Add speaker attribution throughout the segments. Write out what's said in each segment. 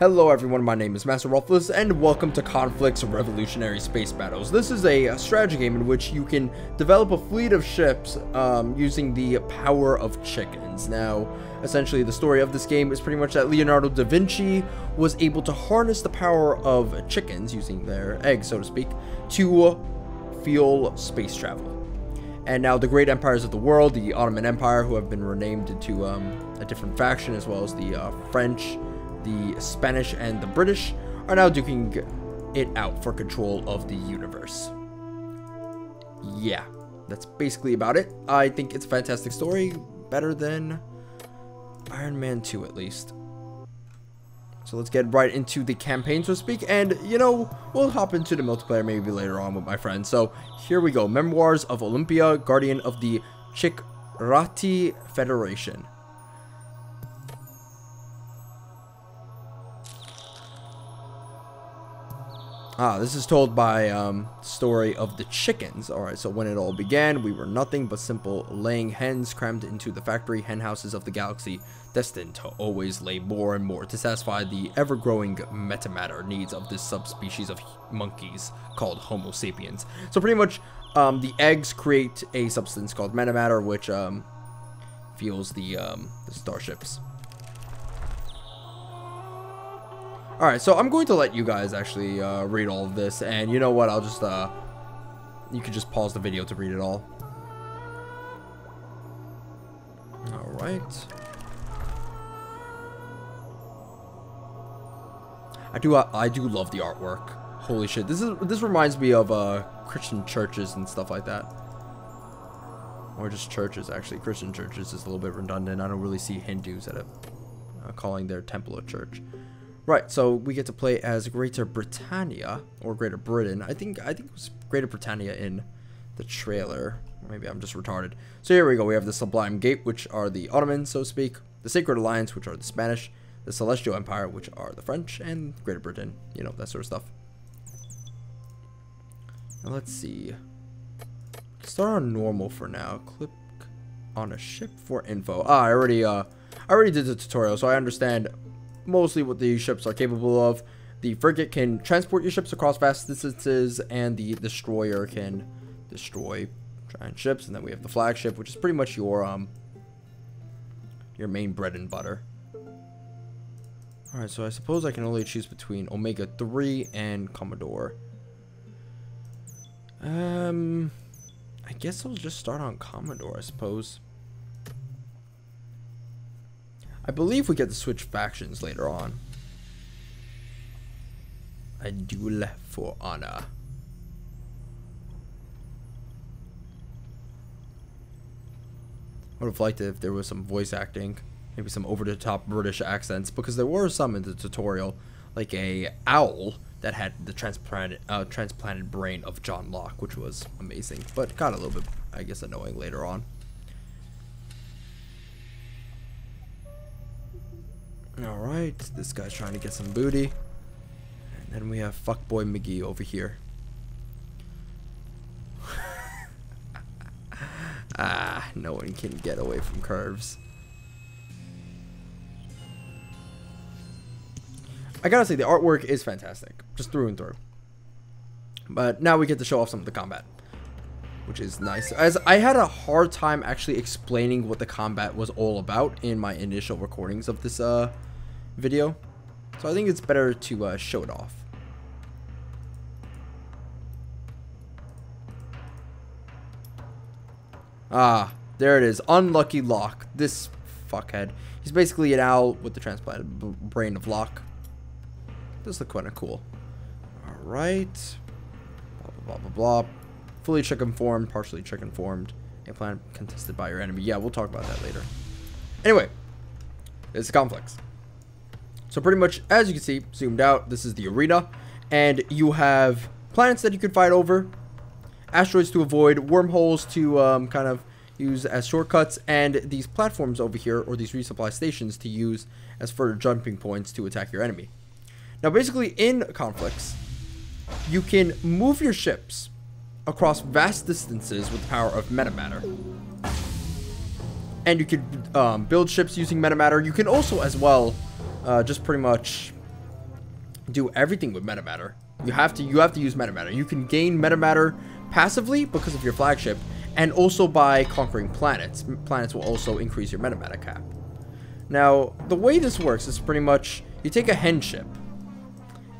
Speaker 1: Hello everyone, my name is Master Roflness, and welcome to Conflicks Revolutionary Space Battles. This is a, strategy game in which you can develop a fleet of ships um, using the power of chickens. Now, essentially the story of this game is pretty much that Leonardo da Vinci was able to harness the power of chickens, using their eggs so to speak, to fuel space travel. And now the great empires of the world, the Ottoman Empire, who have been renamed into um, a different faction, as well as the uh, French, the Spanish and the British are now duking it out for control of the universe. Yeah, that's basically about it. I think it's a fantastic story, better than Iron Man 2 at least. So let's get right into the campaign, so to speak, and, you know, we'll hop into the multiplayer maybe later on with my friends. So, here we go. Memoirs of Olympia, Guardian of the Chikrati Federation. Ah, this is told by um, story of the chickens. Alright, so when it all began, we were nothing but simple laying hens crammed into the factory hen houses of the galaxy, destined to always lay more and more to satisfy the ever-growing metamatter needs of this subspecies of monkeys called Homo sapiens. So pretty much, um, the eggs create a substance called metamatter, which um, fuels the, um, the starships. Alright, so I'm going to let you guys actually uh, read all of this, and you know what, I'll just, uh, you can just pause the video to read it all. Alright. I do, uh, I do love the artwork. Holy shit, this is, this reminds me of, uh, Christian churches and stuff like that. Or just churches, actually. Christian churches is a little bit redundant. I don't really see Hindus at a, uh, calling their temple a church. Right, so we get to play as Greater Britannia or Greater Britain. I think I think it was Greater Britannia in the trailer. Maybe I'm just retarded. So here we go. We have the Sublime Gate, which are the Ottomans, so to speak. The Sacred Alliance, which are the Spanish. The Celestial Empire, which are the French. And Greater Britain. You know, that sort of stuff. Now let's see. Start on normal for now. Click on a ship for info. Ah, I already, uh, I already did the tutorial, so I understand mostly what these ships are capable of. The frigate can transport your ships across vast distances, and the destroyer can destroy giant ships. And then we have the flagship, which is pretty much your um your main bread and butter. Alright, so I suppose I can only choose between Omega 3 and Commodore. Um, I guess I'll just start on Commodore, I suppose. I believe we get to switch factions later on. A duel for honor. Would have liked it if there was some voice acting. Maybe some over-the-top British accents. Because there were some in the tutorial. Like a owl that had the transplanted, uh, transplanted brain of John Locke. Which was amazing. But got a little bit, I guess, annoying later on. Alright, this guy's trying to get some booty. And then we have fuckboy McGee over here. ah, no one can get away from curves. I gotta say, the artwork is fantastic. Just through and through. But now we get to show off some of the combat. Which is nice. As I had a hard time actually explaining what the combat was all about in my initial recordings of this uh, video. So I think it's better to uh, show it off. Ah, there it is. Unlucky Locke. This fuckhead. He's basically an owl with the transplanted brain of Locke. This look kind of cool. Alright. Blah, blah, blah, blah, blah. Fully chicken formed, partially chicken formed. A plan contested by your enemy. Yeah, we'll talk about that later. Anyway, it's Conflicks. So pretty much, as you can see, zoomed out, this is the arena. And you have planets that you can fight over, asteroids to avoid, wormholes to um, kind of use as shortcuts, and these platforms over here, or these resupply stations, to use as further jumping points to attack your enemy. Now, basically, in Conflicks, you can move your ships across vast distances with the power of metamatter. And you can um, build ships using metamatter. You can also, as well, uh, just pretty much do everything with metamatter. You have to you have to use metamatter. You can gain metamatter passively because of your flagship, and also by conquering planets. Planets will also increase your metamatter cap. Now, the way this works is pretty much you take a hen ship,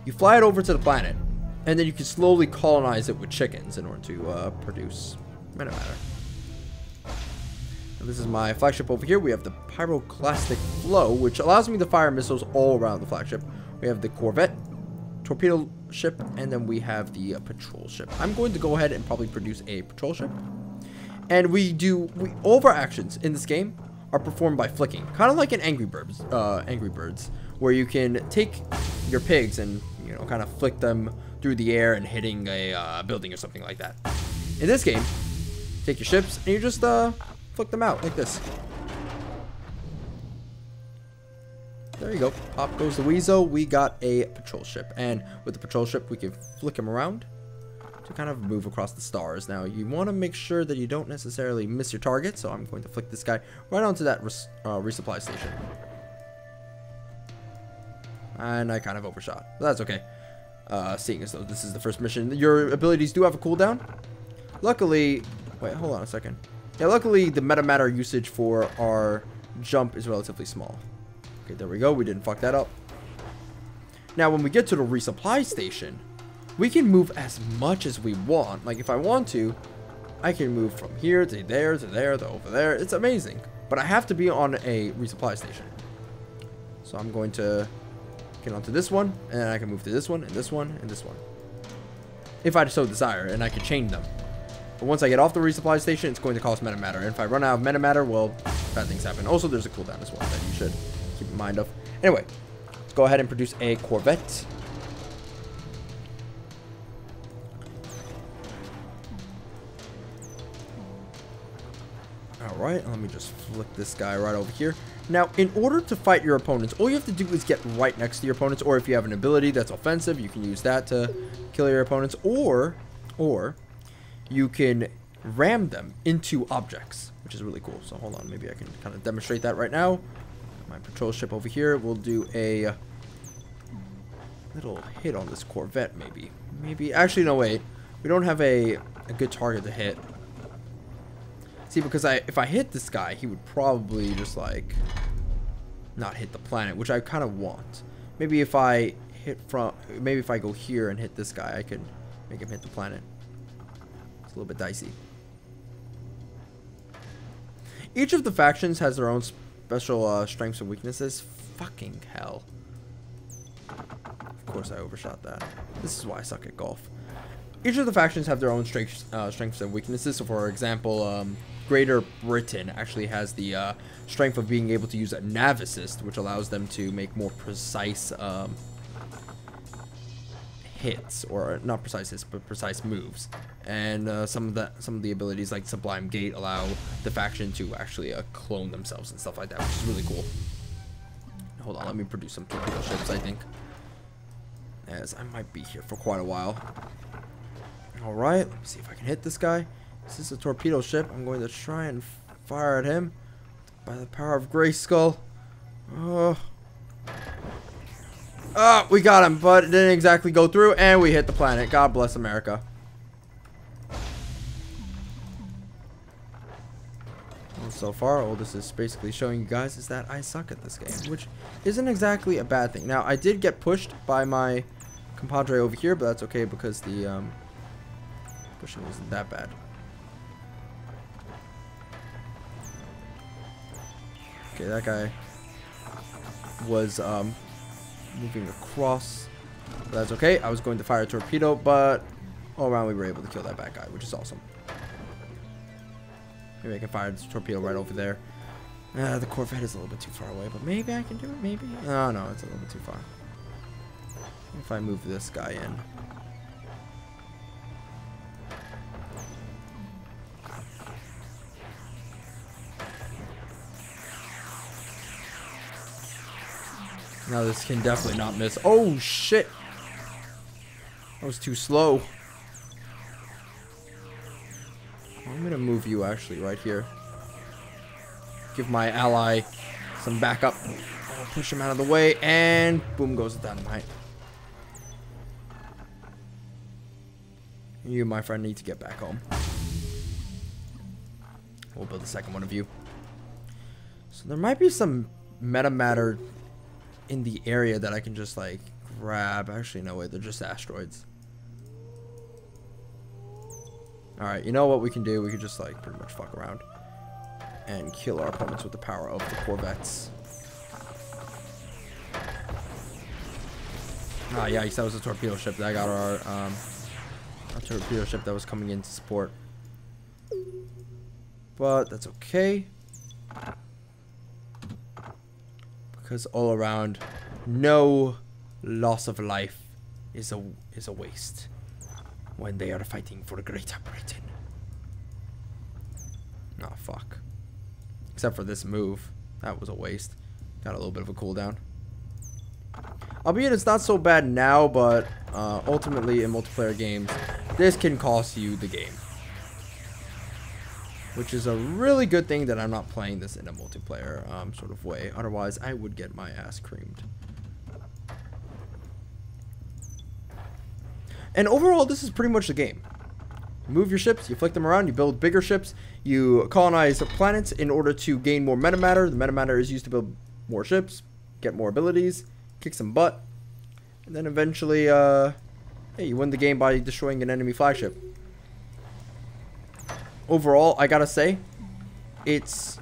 Speaker 1: you fly it over to the planet, and then you can slowly colonize it with chickens in order to uh, produce metamatter. This is my flagship over here. We have the Pyroclastic Flow, which allows me to fire missiles all around the flagship. We have the Corvette, torpedo ship, and then we have the uh, patrol ship. I'm going to go ahead and probably produce a patrol ship. And we do, we, all of our actions in this game are performed by flicking. Kind of like in Angry Birds, uh, Angry Birds, where you can take your pigs and, you know, kind of flick them through the air and hitting a uh, building or something like that. In this game, take your ships and you just uh, flick them out like this. There you go. Pop goes the Weasel. We got a patrol ship. And with the patrol ship, we can flick him around to kind of move across the stars. Now, you want to make sure that you don't necessarily miss your target. So I'm going to flick this guy right onto that res uh, resupply station. And I kind of overshot. But that's okay. Uh, seeing as though this is the first mission. Your abilities do have a cooldown. Luckily... Wait, hold on a second. Yeah, luckily the metamatter usage for our jump is relatively small. Okay, there we go. We didn't fuck that up. Now, when we get to the resupply station, we can move as much as we want. Like, if I want to, I can move from here to there to there to over there. It's amazing. But I have to be on a resupply station. So I'm going to get onto this one, and then I can move to this one, and this one, and this one. If I so desire, and I can chain them. But once I get off the resupply station, it's going to cost metamatter. And if I run out of metamatter, well, bad things happen. Also, there's a cooldown as well that you should keep in mind of. Anyway, let's go ahead and produce a Corvette. Alright, let me just flick this guy right over here. Now, in order to fight your opponents, all you have to do is get right next to your opponents, or if you have an ability that's offensive, you can use that to kill your opponents, or, or, you can ram them into objects, which is really cool. So hold on, maybe I can kind of demonstrate that right now. My patrol ship over here will do a little hit on this Corvette, maybe. Maybe, actually, no, wait. We don't have a, a good target to hit. See, because I if I hit this guy, he would probably just, like, not hit the planet, which I kind of want. Maybe if I hit from, maybe if I go here and hit this guy, I can make him hit the planet. It's a little bit dicey. Each of the factions has their own special uh, strengths and weaknesses. Fucking hell. Of course I overshot that. This is why I suck at golf. Each of the factions have their own strengths, uh, strengths and weaknesses. So for example, um, Greater Britain actually has the uh, strength of being able to use a nav which allows them to make more precise um, hits, or not precise hits, but precise moves. And uh, some of the some of the abilities like Sublime Gate allow the faction to actually uh, clone themselves and stuff like that, which is really cool. Hold on, let me produce some torpedo ships, I think. As I might be here for quite a while. Alright, let me see if I can hit this guy. This is a torpedo ship. I'm going to try and fire at him by the power of Grayskull. Oh. Oh, we got him, but it didn't exactly go through, and we hit the planet. God bless America. Well, so far, all this is basically showing you guys is that I suck at this game, which isn't exactly a bad thing. Now, I did get pushed by my compadre over here, but that's okay because the um, pushing wasn't that bad. Okay, that guy was um, moving across. But that's okay. I was going to fire a torpedo, but all around we were able to kill that bad guy, which is awesome. Maybe I can fire this torpedo right over there. Uh, the Corvette is a little bit too far away, but maybe I can do it, maybe? Oh, no, it's a little bit too far. If I move this guy in. Now this can definitely not miss. Oh, shit. That was too slow. I'm going to move you, actually, right here. Give my ally some backup. I'll push him out of the way, and boom goes the dynamite. You, my friend, need to get back home. We'll build the second one of you. So there might be some meta matter in the area that I can just like grab. Actually, no way, they're just asteroids. Alright, you know what we can do? We can just like pretty much fuck around and kill our opponents with the power of the Corvettes. Ah, yeah, that was a torpedo ship that I got our, um, our torpedo ship that was coming in to support. But that's okay. Because all around, no loss of life is a is a waste when they are fighting for Greater Britain. Oh fuck. Except for this move. That was a waste. Got a little bit of a cooldown. Albeit it's not so bad now, but uh, ultimately in multiplayer games, this can cost you the game. Which is a really good thing that I'm not playing this in a multiplayer um, sort of way. Otherwise, I would get my ass creamed. And overall, this is pretty much the game. You move your ships, you flick them around, you build bigger ships, you colonize planets in order to gain more metamatter. The metamatter is used to build more ships, get more abilities, kick some butt, and then eventually, uh, hey, you win the game by destroying an enemy flagship. Overall, I gotta say, it's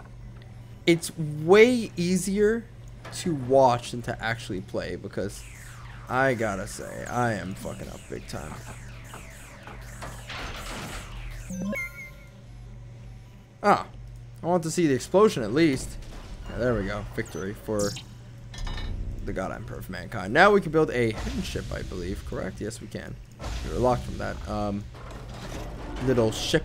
Speaker 1: it's way easier to watch than to actually play because I gotta say, I am fucking up big time. Ah, I want to see the explosion at least. Yeah, there we go. Victory for the God Emperor of Mankind. Now we can build a hidden ship, I believe. Correct? Yes, we can. We were locked from that um, little ship.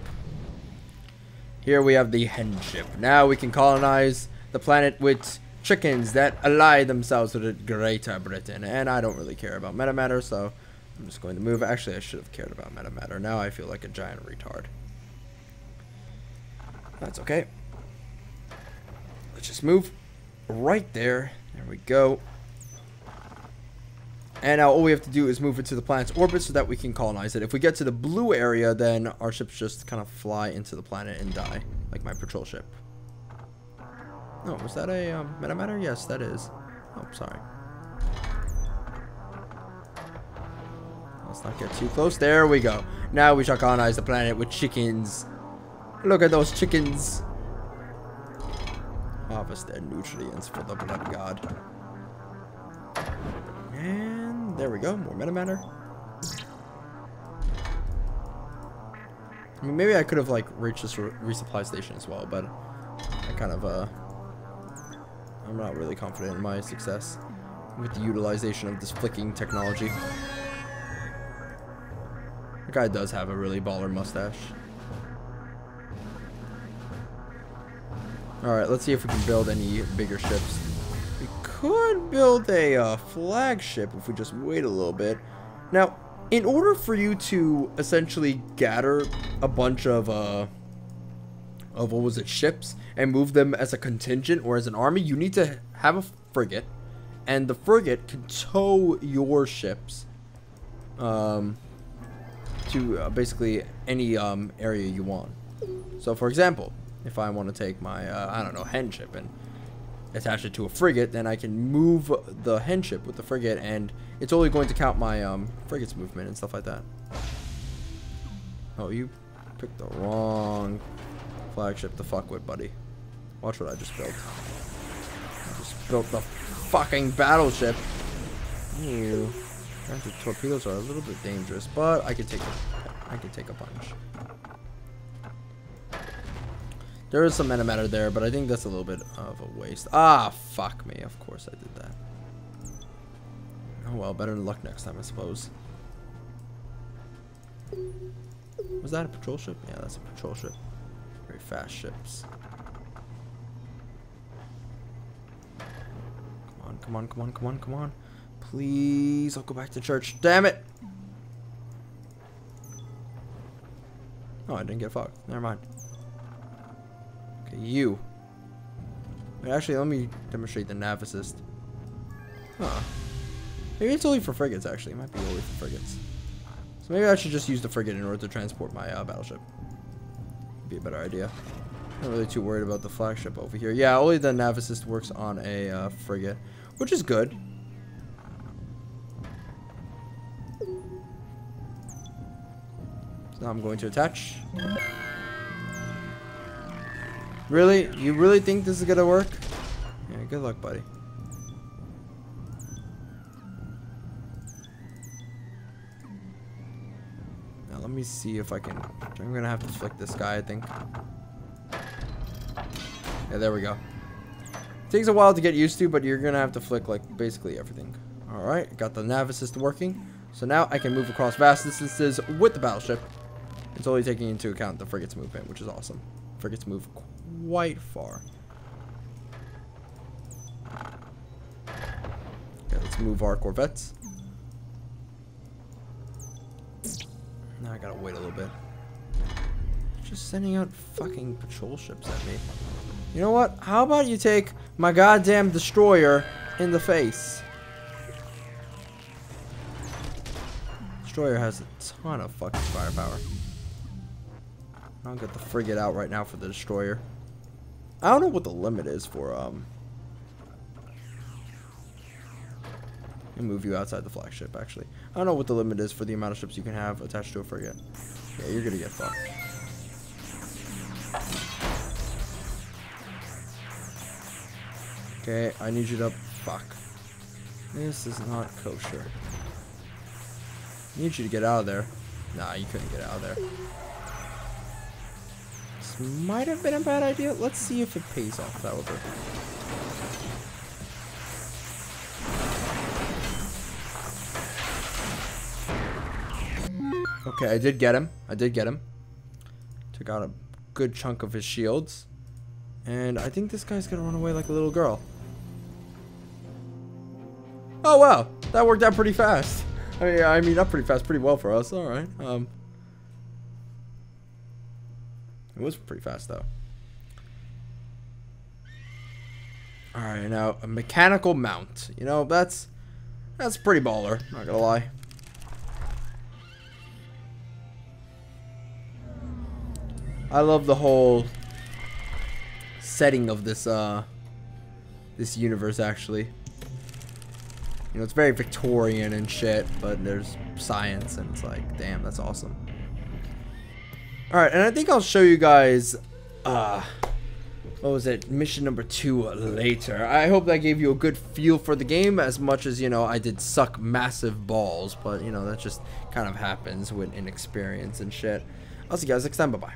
Speaker 1: Here we have the hen ship. Now we can colonize the planet with chickens that ally themselves with Greater Britain. And I don't really care about metamatter, so I'm just going to move. Actually, I should have cared about metamatter. Now I feel like a giant retard. That's okay. Let's just move right there. There we go. And now all we have to do is move it to the planet's orbit so that we can colonize it. If we get to the blue area, then our ships just kind of fly into the planet and die, like my patrol ship. Oh, was that a um, metamatter? Yes, that is. Oh, sorry. Let's not get too close. There we go. Now we shall colonize the planet with chickens. Look at those chickens. Harvest their nutrients for the blood god. There we go. More metamatter. I mean, maybe I could have, like, reached this re resupply station as well, but I kind of, uh, I'm not really confident in my success with the utilization of this flicking technology. The guy does have a really baller mustache. Alright, let's see if we can build any bigger ships. Could build a uh, flagship if we just wait a little bit. Now, in order for you to essentially gather a bunch of uh, of what was it ships and move them as a contingent or as an army you need to have a frigate and the frigate can tow your ships um, to uh, basically any um, area you want so for example if I want to take my uh, I don't know hen ship and attach it to a frigate then I can move the hen ship with the frigate and it's only going to count my um, frigate's movement and stuff like that oh you picked the wrong flagship to fuck with, buddy. Watch what I just built. I just built the fucking battleship. Ew. Torpedoes are a little bit dangerous, but I can take a, I can take a punch. There is some metamatter there, but I think that's a little bit of a waste. Ah, fuck me. Of course I did that. Oh well, better luck next time, I suppose. Was that a patrol ship? Yeah, that's a patrol ship. Very fast ships. Come on, come on, come on, come on, come on. Please, I'll go back to church. Damn it! Oh, I didn't get fucked. Never mind. You. Actually, let me demonstrate the nav assist. Huh. Maybe it's only for frigates, actually. It might be only for frigates. So maybe I should just use the frigate in order to transport my uh, battleship. Be a better idea. Not really too worried about the flagship over here. Yeah, only the nav assist works on a uh, frigate, which is good. So now I'm going to attach. Really? You really think this is gonna work? Yeah, good luck, buddy. Now let me see if I can. I'm gonna have to flick this guy, I think. Yeah, there we go. Takes a while to get used to, but you're gonna have to flick like basically everything. Alright, got the nav assist working. So now I can move across vast distances with the battleship. Only taking into account the frigate's movement, which is awesome. Frigates move quite far. Okay, let's move our corvettes. Now I gotta wait a little bit. Just sending out fucking patrol ships at me. You know what? How about you take my goddamn destroyer in the face? Destroyer has a ton of fucking firepower. I'll get the frigate out right now for the destroyer. I don't know what the limit is for, um... And move you outside the flagship, actually. I don't know what the limit is for the amount of ships you can have attached to a frigate. Yeah, you're gonna get fucked. Okay, I need you to... Fuck. This is not kosher. I need you to get out of there. Nah, you couldn't get out of there. Might have been a bad idea. Let's see if it pays off, however. Okay, I did get him. I did get him. Took out a good chunk of his shields. And I think this guy's gonna run away like a little girl. Oh wow, that worked out pretty fast. I mean, I mean, not pretty fast, pretty well for us. All right. Um, it was pretty fast though. All right, now a mechanical mount. You know, that's that's pretty baller. Not gonna lie. I love the whole setting of this uh this universe actually. You know, it's very Victorian and shit, but there's science and it's like, damn, that's awesome. Alright, and I think I'll show you guys uh what was it, mission number two later. I hope that gave you a good feel for the game as much as, you know, I did suck massive balls, but, you know, that just kind of happens with inexperience and shit. I'll see you guys next time, bye-bye.